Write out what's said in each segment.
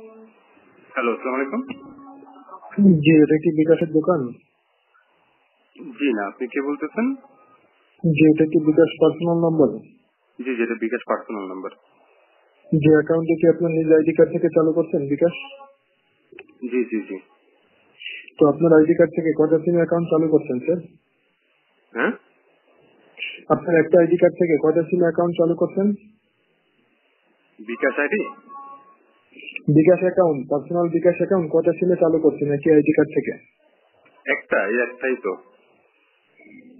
Hello আসসালামু আলাইকুম জি এটা কি বিকাশের দোকান? জি না আপনি কে বলতেছেন? জি এটা কি বিকাশ পার্সোনাল নম্বর জি জি এটা বিকাশ পার্সোনাল নাম্বার যে অ্যাকাউন্টে কি আপনার নিজ আইডি কার্ড থেকে চালু করছেন বিকাশ? জি জি জি। তো আপনার আইডি কার্ড থেকে কটা সিম অ্যাকাউন্ট চালু করছেন স্যার হ্যাঁ? আপনার একটা আইডি কার্ড থেকে কটা সিম অ্যাকাউন্ট চালু করছেন? BKash ID bKash account personal bKash account কটা সিমে চালু করছেন একই আইডি কার্ড থেকে? একটা এই একটাই তো।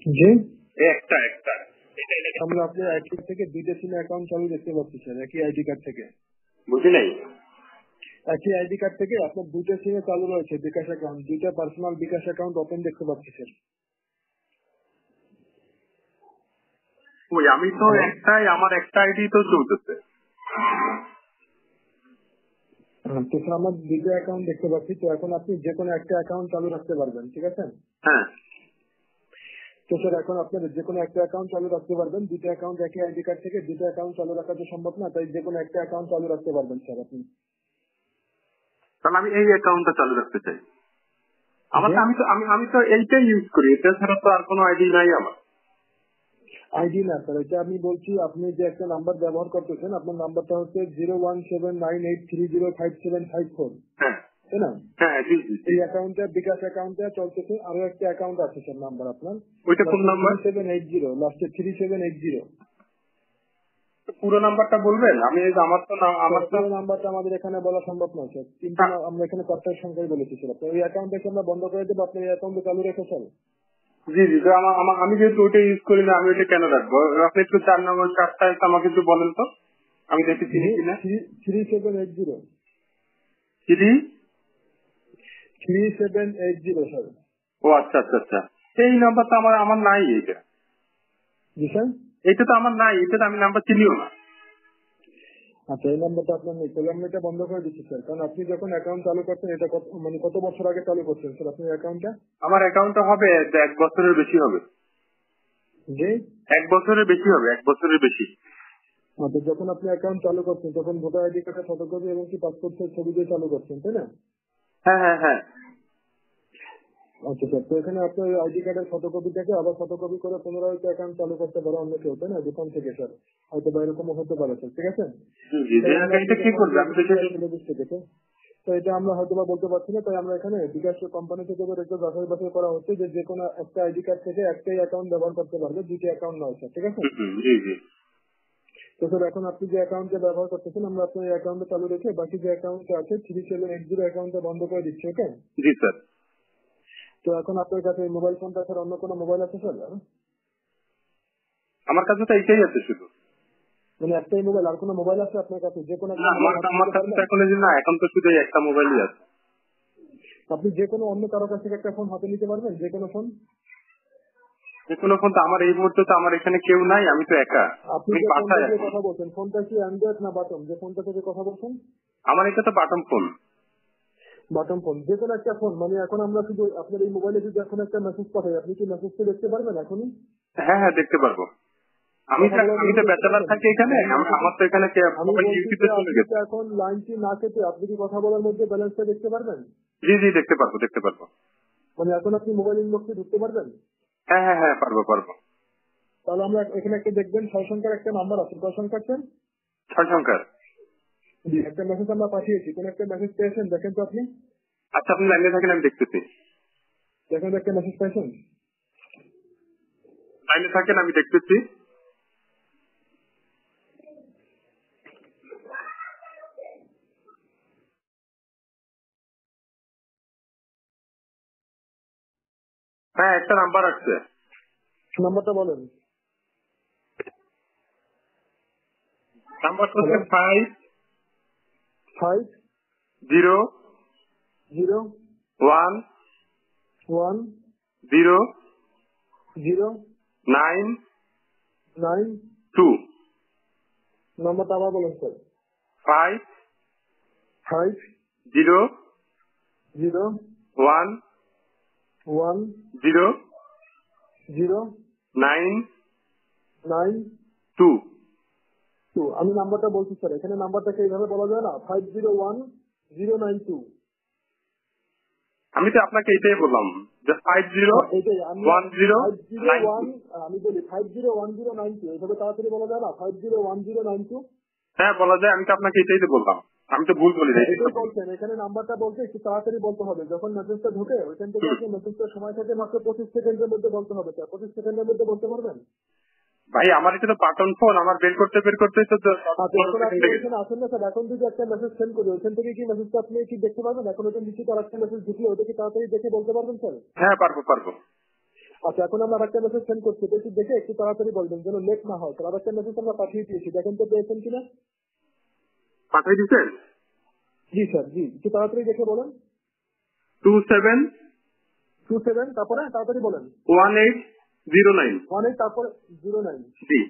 জি? একটা একটা। আমরা আপনার আইডি থেকে দুইটা সিম অ্যাকাউন্ট চালু দেখতে পাচ্ছি স্যার একই আইডি কার্ড থেকে। বুঝি নাই? একই আইডি কার্ড থেকে আপনার দুইটা সিমে চালু রয়েছে বিকাশ অ্যাকাউন্ট দুইটা পার্সোনাল বিকাশ অ্যাকাউন্ট ওপেন দেখতে পাচ্ছি স্যার। ওই আমি তো একটাই আমার একটা আইডি তো চলতেছে। হ্যাঁ, তো স্যার আমার দুইটা অ্যাকাউন্ট দেখতে পাচ্ছি তো এখন আপনি যে কোনো একটা অ্যাকাউন্ট চালু রাখতে পারবেন ঠিক আছে? হ্যাঁ। তো স্যার এখন আপনার যে কোনো একটা অ্যাকাউন্ট চালু রাখতে পারবেন দুইটা অ্যাকাউন্ট একই আইডি কার্ড থেকে দুটো অ্যাকাউন্ট চালু রাখা তো সম্ভব না তাই যে কোনো একটা অ্যাকাউন্ট চালু রাখতে পারবেন স্যার আপনি। তাহলে আমি এই অ্যাকাউন্টটা চালু রাখতে চাই। আমার তো- আমি তো আমি আমি তো এইটাই ইউজ করি এটা ছাড়া তো আর কোনো আইডি নাই আমার। আইডি না স্যার এটা আমি বলছি আপনি যে একটা নাম্বার ব্যবহার করতেছেন আপনার নাম্বারটা হচ্ছে zero one seven nine eight three zero five seven five four হ্যাঁ। তাই না? হ্যাঁ। এই অ্যাকাউন্টে বিকাশ অ্যাকাউন্টে চলতেছে আরও একটা অ্যাকাউন্ট আছে স্যার নাম্বার আপনার। ওইটা কোন নাম্বার সেভেন এইট জিরো লাস্টে থ্রি সেভেন এইট জিরো পুরো নাম্বারটা বলবেন? আমি আমার তো আমার তো নাম্বারটা আমাদের এখানে বলা সম্ভব নয় স্যার। কিন্তু আমরা এখানে কর্তার সংখ্যায় বলেছি স্যার। ওই অ্যাকাউন্টটাকে আমরা বন্ধ করে দেবো আপনার এই অ্যাকাউন্টে চালু রেখে স্যার। জি জি তো আমি যেহেতু ওইটা ইউজ করি না আমি ওইটা কেন রাখব? আপনি একটু চার নম্বর একটু আমাকে একটু বলেন তো। আমি দেখি চিনি কিনা। Three seven eight zero. চিনি? Three seven eight zero sir ও আচ্ছা আচ্ছা আচ্ছা। এই নাম্বারটা আমার আমার নাই এটা জি স্যার? এটা তো আমার নাই এটা তো আমি নাম্বার চিনিও না। আচ্ছা এই নাম্বারটা আপনার নেই তাহলে আমরা এটা বন্ধ করে দিচ্ছি স্যার। কারণ আপনি যখন অ্যাকাউন্ট চালু করছেন এটা কত মানে কত বছর আগে চালু করছেন স্যার আপনার অ্যাকাউন্টটা আমার অ্যাকাউন্টটা হবে এক বছরের বেশি হবে। জি? এক বছরের বেশি হবে এক বছরের বেশি। আচ্ছা যখন আপনি অ্যাকাউন্ট চালু করছেন তখন ভোটার আইডি কার্ডের ফটোকপি এবং কি পাসপোর্টের ছবি দিয়ে চালু করছেন তাই না? হ্যাঁ হ্যাঁ হ্যাঁ। আচ্ছা স্যার তো এখানে আপনার আইডি কার্ডের ফটোকপিটাকে আবার ফটোকপি করে পুনরায় অ্যাকাউন্ট চালু করতে পারে অন্য কেউ তাই না? দোকান থেকে স্যার। হয়তো বা এরকম হতে পারে ঠিক আছে? তো এটা আমরা হয়তো বা বলতে পারছি না তাই আমরা এখানে বিকাশ কোম্পানি থেকে একটু যাচাই বাছাই করা হচ্ছে যে যে কোনো একটা আইডি কার্ড থেকে একটাই অ্যাকাউন্ট ব্যবহার করতে পারবে দুটি অ্যাকাউন্ট নয় স্যার ঠিক আছে? তো স্যার এখন আপনি যে অ্যাকাউন্টে ব্যবহার করতেছেন আমরা আপনার এই অ্যাকাউন্টে চালু রেখে বাকি যে অ্যাকাউন্টে আছে থ্রি সেভেন এইট জিরো অ্যাকাউন্টটা বন্ধ করে দিচ্ছি ওকে জি স্যার তো এখন আপনার কাছে মোবাইল ফোনটা স্যার অন্য কোনো মোবাইল আছে স্যার আমার কাছে তো এইটাই আছে শুধু। মানে একটাই মোবাইল আর কোনো মোবাইল আছে আপনার কাছে? যে কোনো আমার কাছে এখন না এখন তো শুধু একটা মোবাইলই আছে। আপনি যে কোনো অন্য কারও কাছ থেকে একটা ফোন হাতে নিতে পারবেন? যে কোনো ফোন যে কোনো ফোন তো আমার এই মুহূর্তে তো আমার এখানে কেউ নাই আমি তো একা। আপনি কথা বলছেন ফোনটা কি অ্যান্ড্রয়েড না বাটন যে ফোনটা থেকে কথা বলছেন? আমার এটা তো বাটন ফোন বাটন ফোন যে কোনো একটা ফোন মানে এখন আমরা শুধু আপনার এই মোবাইলে যদি এখন একটা মেসেজ পাঠাই আপনি কি মেসেজটা দেখতে পারবেন এখনই? হ্যাঁ হ্যাঁ দেখতে পারব। আমি আমি তো ব্যাচেলার থাকি এখানে। আমার তো এখানে এখন লাইনটি না কেটে আপনি কি কথা বলার মধ্যে ব্যালেন্সটা দেখতে পারবেন? জি জি দেখতে পারব দেখতে পারব। মানে এখন আপনি মোবাইল ইনবক্সে ঢুকতে পারবেন? হ্যাঁ হ্যাঁ হ্যাঁ পারব পারব। তাহলে আমরা এখানে একটা দেখবেন ছয় সংখ্যার একটা নাম্বার আছে। কয় সংখ্যা আছে? ছয় সংখ্যার। জি একটা মেসেজ আমরা পাঠিয়েছি। কোন একটা মেসেজ পেয়েছেন? দেখেন তো আপনি। আচ্ছা আপনি লাইনে থাকেন আমি দেখতেছি। দেখেন একটা মেসেজ পেয়েছেন? লাইনে থাকেন আমি দেখতেছি। হ্যাঁ একটা নাম্বার আসছে নাম্বারটা বলেন। নাম্বারটা হচ্ছে five five zero zero one one zero zero nine nine two নাম্বারটা আবার বলেন sir five five zero zero one one zero zero nine nine two two আমি নাম্বারটা বলছি স্যার এখানে নাম্বারটাকে এইভাবে বলা যায় না? Five zero one zero nine two আমি তো আপনাকে এটাই বললাম যে five zero one zero one আমি বলি five zero one zero nine two এইভাবে তাড়াতাড়ি বলা যায় না? Five zero one zero nine two হ্যাঁ বলা যায় আমি তো আপনাকে এটাই তো বললাম। আমি তো ভুল বলি বলছেন এখানে নাম্বারটা বলতে একটু তাড়াতাড়ি বলতে হবে। যখন মেসেজটা ঢুকে ওইখান থেকে আপনি মেসেজটা সময় থাকে মাত্র পঁচিশ সেকেন্ডের মধ্যে বলতে হবে। স্যার পঁচিশ সেকেন্ডের মধ্যে বলতে পারবেন? ভাই আমার এটা তো বাটন ফোন আমার বের করতে বের করতে তো আচ্ছা আসেন না স্যার এখন যদি একটা মেসেজ সেন্ড করি ওইখান থেকে কি মেসেজটা আপনি কি দেখতে পারবেন? এখন ওটা নিচে তো আরেকটা মেসেজ ঢুকলে ওটা কি তাড়াতাড়ি দেখে বলতে পারবেন স্যার? হ্যাঁ পারব পারব। আচ্ছা এখন আমরা আরেকটা মেসেজ সেন্ড করছি একটু দেখে একটু তাড়াতাড়ি বলবেন যেন লেট না হয়। স্যার আরেকটা মেসেজ আমরা পাঠিয়ে দিয়েছি। দেখেন তো পেয়েছেন কিনা? পাঠিয়ে দিচ্ছেন? জি স্যার জি একটু তাড়াতাড়ি দেখে বলেন। টু সেভেন টু সেভেন তারপরে তাড়াতাড়ি বলেন। One eight zero nine. One eight তারপরে জিরো নাইন। জি।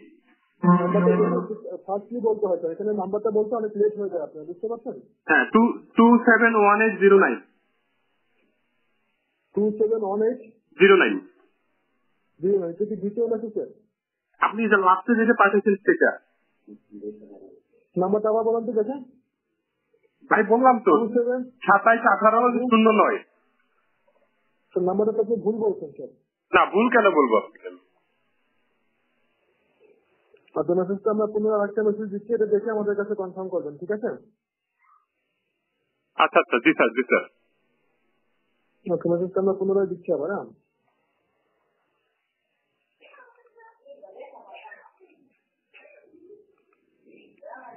ফার্স্টলি বলতে হয় স্যার এখানে নাম্বারটা বলতে অনেক লেট হয়ে যায় আপনার বুঝতে পারছেন? হ্যাঁ two two seven one eight zero nine. Two seven one eight zero nine. Zero nine দ্বিতীয় স্যার? আপনি যে লাস্টে যেটা পাঠিয়েছেন সেটা। নাম্বারটা আবার বলেন তো দেখে ভাই বললাম তো সাতাইশ আঠারো শূন্য নয়। নাম্বারটা তো ভুল বলছেন স্যার। না ভুল কেন বলব? আপনার মেসেজটা আমরা পুনরায় আরেকটা মেসেজ দিচ্ছি এটা দেখে আমাদের কাছে কনফার্ম করবেন ঠিক আছে? আচ্ছা আচ্ছা জি স্যার জি স্যার। মেসেজটা আমরা পুনরায় দিচ্ছি আবার হ্যাঁ।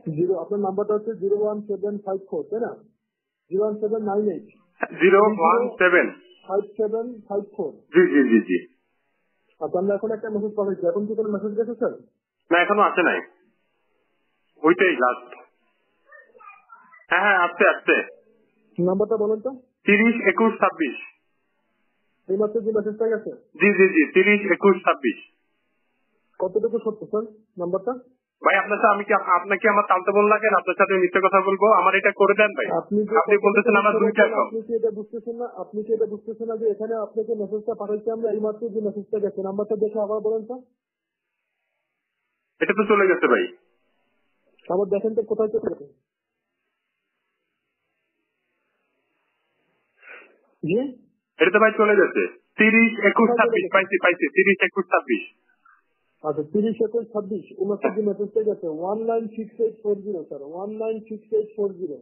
জিরো আপনার নাম্বারটা হচ্ছে zero one seven five four তাই না? Zero one seven nine eight. Zero one seven. Five seven five four. জি জি জি জি। আচ্ছা আমরা এখন একটা মেসেজ পাঠাচ্ছি এখন কি কোনো মেসেজ গেছে স্যার না এখনও আসে নাই। ওইটাই লাস্ট হ্যাঁ হ্যাঁ আসছে আসছে। নাম্বারটা বলেন তো। তিরিশ একুশ ছাব্বিশ। এই মাত্র যে মেসেজটা গেছে? জি জি জি তিরিশ একুশ ছাব্বিশ। কতটুকু সত্য স্যার নাম্বারটা? ভাই আপনার সাথে আমি কি আপনাকে আমার টালতে বল লাগেন আপনার সাথে মিথ্যে কথা বলব? আমার এটা করে দেন ভাই। আপনি বলতেছেন আমার দুইটা কম আপনি কি এটা বুঝতেছেন না? আপনি কি এটা বুঝতেছেন না যে এখানে আপনাকে মেসেজটা পাঠাইছি আমরা এই মাত্র যে মেসেজটা গেছে নাম্বারটা দেখে আবার বলেন তো। এটা তো চলে গেছে ভাই। আবার দেখেন তো কোথায় চলে গেছে। এটা তো ভাই চলে গেছে। তিরিশ একুশ ছাব্বিশ পাইছি পাইছি তিরিশ একুশ ছাব্বিশ। আচ্ছা তিরিশ একুশ ছাব্বিশ মাত্র যে মেসেজটা গেছে। One nine six eight four zero sir one nine six eight four zero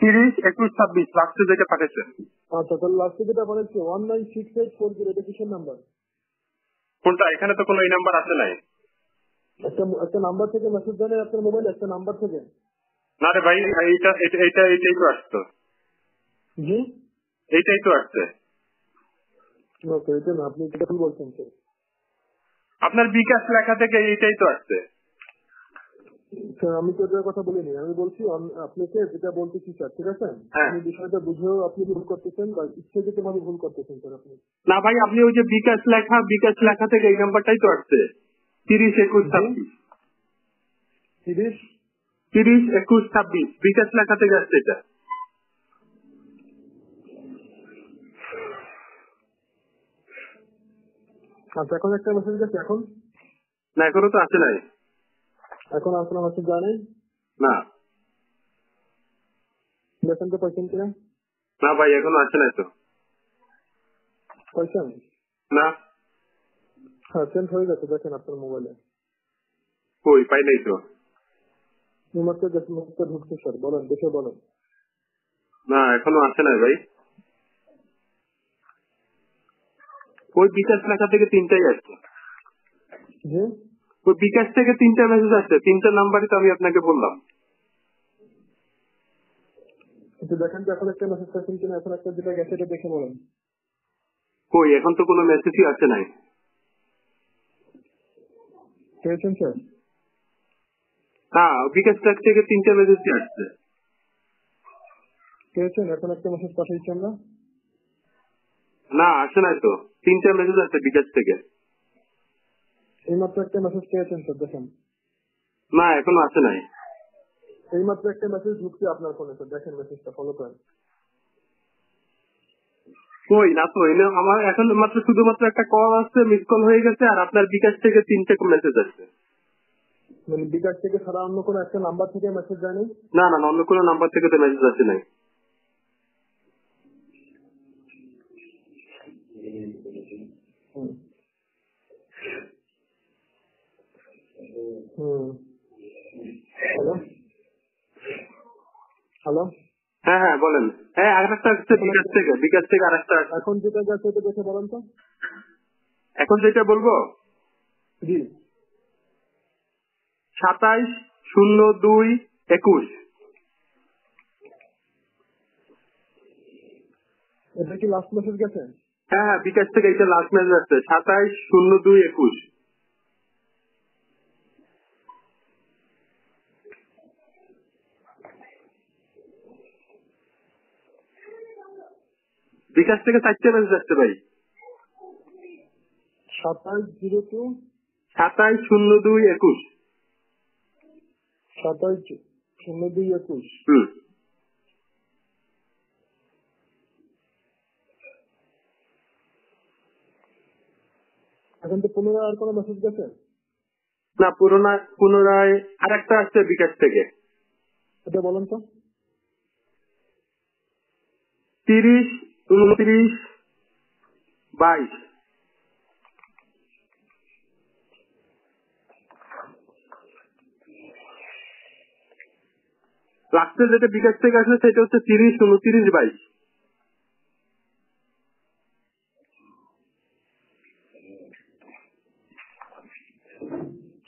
তিরিশ একুশ ছাব্বিশ লাস্টে যেটা পাঠিয়েছেন আচ্ছা তাহলে লাস্টে যেটা বলেছে one nine six eight four zero এটা কিসের নাম্বার কোনটা? এখানে তো কোনো এই নাম্বার আছে নাই। একটা একটা নাম্বার থেকে মেসেজ জানে আপনার মোবাইল একটা নাম্বার থেকে। না রে ভাই এইটা এটা এইটা এইটাই তো আসতো জি? এইটাই তো আসছে। আপনি এটা বলছেন স্যার আপনার বিকাশ লেখা থেকে এইটাই তো আসছে। স্যার আমি তো এটার কথা বলিনি। আমি বলছি আপনাকে যেটা বলতেছি স্যার ঠিক আছে? হ্যাঁ। আপনি বিষয়টা বুঝেও আপনি ভুল করতেছেন বা ইচ্ছাকৃত ভাবে ভুল করতেছেন স্যার আপনি। না ভাই আপনি ওই যে বিকাশ লেখা বিকাশ লেখা থেকে এই নাম্বারটাই তো আসছে। তিরিশ একুশ ছাব্বিশ। তিরিশ? তিরিশ একুশ ছাব্বিশ বিকাশ লেখা থেকে আসছে এটা। আচ্ছা এখন একটা মেসেজ গেছে এখন? না এখনও তো আসে নাই। এখন আপনার মেসেজ জানেন না। দেখেন তো পাইছেন কিনা? না ভাই এখনও আসে নাই তো। পাইছেন? না। হ্যাঁ সেন্ড হয়ে গেছে দেখেন আপনার মোবাইলে কই পাই নাই তো। ঢুকছে স্যার বলেন দেখে বলেন। না এখনও আসে নাই ভাই। ওই বিকাশ লেখা থেকে তিনটাই আসছে। ওই বিকাশ থেকে তিনটা মেসেজ আসছে। তিনটা নাম্বারই তো আমি আপনাকে বললাম। একটু দেখেন তো এখন একটা মেসেজ পাইছেন কিনা এখন একটা যেটা গেছে এটা দেখে বলেন। কই এখন তো কোনো মেসেজই আসে নাই। পেয়েছেন স্যার না বিকাশ ট্যাগ থেকে তিনটা মেসেজই আসছে। পেয়েছেন? এখন একটা মেসেজ পাঠিয়েছি আমরা। না আসে নাই তো। তিনটা মেসেজ আছে বিকাশ থেকে। এইমাত্র একটা মেসেজ পেয়েছেন স্যার দেখেন। না এখনও আসে নাই। এইমাত্র একটা মেসেজ ঢুকছে আপনার ফোনে স্যার দেখেন মেসেজটা ফলো করেন। কই না তো এনে আমার এখন মাত্র শুধুমাত্র একটা কল আসছে মিস কল হয়ে গেছে আর আপনার বিকাশ থেকে তিনটে মেসেজ আসছে। মানে বিকাশ থেকে ছাড়া অন্য কোনো একটা নাম্বার থেকে মেসেজ যায়নি? না না না, অন্য কোনো নাম্বার থেকে তো মেসেজ আসে নাই। হ্যালো? হ্যালো? হ্যাঁ হ্যাঁ বলেন। হ্যাঁ আর একটা আসছে বিকাশ থেকে বিকাশ থেকে আর একটা। এখন যেটা যাচ্ছে ওটা দেখে বলেন তো। এখন যেটা বলব? জি। সাতাইশ শূন্য দুই একুশ। এটা কি লাস্ট মেসেজ গেছে? হ্যাঁ হ্যাঁ বিকাশ থেকে এটা লাস্ট মেসেজ আসছে। সাতাইশ শূন্য দুই একুশ। বিকাশ থেকে চারটে মেসেজ আসছে ভাই সাতাইশ জিরো টু? সাতাইশ শূন্য দুই একুশ। সাতাইশ শূন্য দুই একুশ। হুম। এখন তো পুনরায় আর কোনো মেসেজ গেছে? না পুনরায় পুনরায় আর একটা আসছে বিকাশ থেকে। এটা বলেন তো। তিরিশ উনত্রিশ বাইশ। লাস্টে যেটা বিকাশ থেকে আসলে সেটা হচ্ছে তিরিশ উনত্রিশ বাইশ।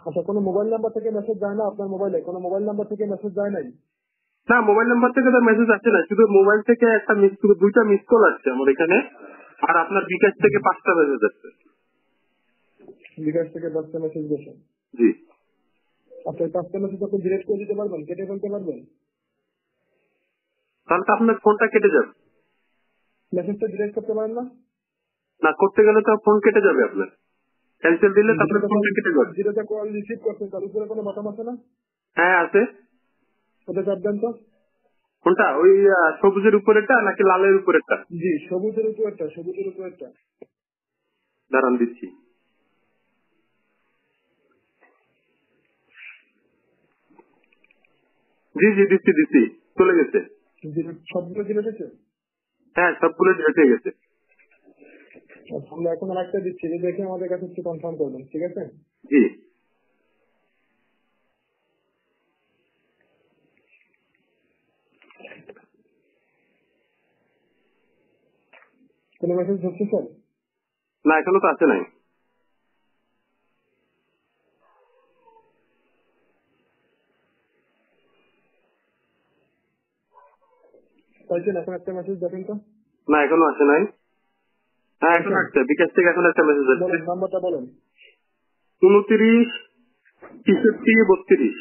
আচ্ছা কোনো মোবাইল নাম্বার থেকে মেসেজ যায় না? আপনার মোবাইলে কোনো মোবাইল নাম্বার থেকে মেসেজ যায় নাই? না মোবাইল নাম্বার থেকে তো মেসেজ আসছে না শুধু মোবাইল থেকে একটা মিস দুইটা মিস কল আসছে আমার এখানে আর আপনার বিকাশ থেকে পাঁচটা মেসেজ আসছে। বিকাশ থেকে দশটা মেসেজ গেছে জি। আচ্ছা পাঁচটা মেসেজ আপনি ডিরেক্ট করে দিতে পারবেন কেটে ফেলতে পারবেন? তাহলে তো আপনার ফোনটা কেটে যাবে। মেসেজটা ডিরেক্ট করতে পারেন না? না করতে গেলে তো ফোন কেটে যাবে আপনার। ক্যান্সেল দিলে তারপরে ফোনটা কেটে যাবে। যেটা কল রিসিভ করছেন তার উপরে কোনো বাটন আছে না? হ্যাঁ আছে। ওটা চাপ দেন তো কোনটা? ওই সবুজের উপরেরটা নাকি লালের উপরেরটা? জি সবুজের উপরটা সবুজের উপরটা দাঁড়ান দিচ্ছি। জি জি দিচ্ছি দিচ্ছি। চলে গেছে। সবগুলো ডিলেট হয়েছে হ্যাঁ সবগুলো ডিলেট গেছে। আমরা এখন আর একটা দিচ্ছি দেখে আমাদের কাছে একটু কনফার্ম করবেন ঠিক আছে? জি। কোনো মেসেজ স্যার না এখনও তো আসে নাই। পাইছেন এখন একটা মেসেজ দেখেন তো? না এখনও আসে নাই। হ্যাঁ এখন আসছে বিকাশ থেকে এখন একটা মেসেজ আসছে। নাম্বারটা বলেন। উনত্রিশ তেষট্টি বত্রিশ।